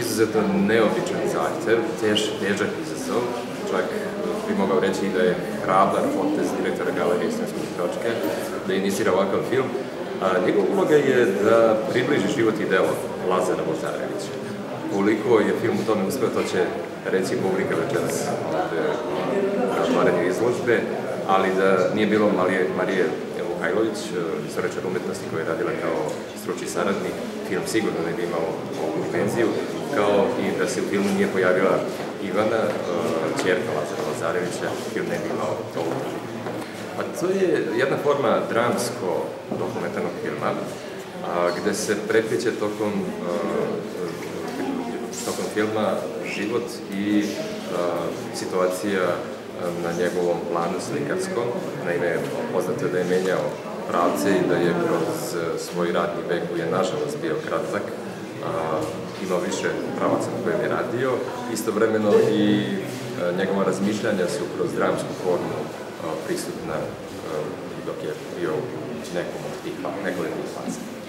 izuzetno neobičan zahtev, tež, težak izazov, čak bi mogao reći da je hrabar potez direktora Galerije Sremskog tročke, da inicira ovakav film. A, njegova uloga je da približi život i delo Lazara Vozarevića. Koliko je film u tome uspeo, to će reći publika večeras na otvaranju izložbe, ali da nije bilo Marije, Marije Vukajlović, istoričar umetnosti koja je radila kao stručni saradnik, film sigurno ne bi imao ovu dimenziju, kao i da se u filmu nije pojavila Ivana, čerka Lazara Lazarevića, film ne bi imao ovu A to je jedna forma dramsko-dokumentarnog filma, a, gde se prepliče tokom, a, tokom filma život i a, situacija na njegovom planu slikarskom. Naime, poznato da je menjao pravce i da je kroz svoj radni vek koji je nažalost bio kratak, a, imao više pravaca na kojem je radio. Istovremeno i a, njegova razmišljanja su kroz dramsku formu a, prisutna dok je bio u nekom od tih, nekoliko faza.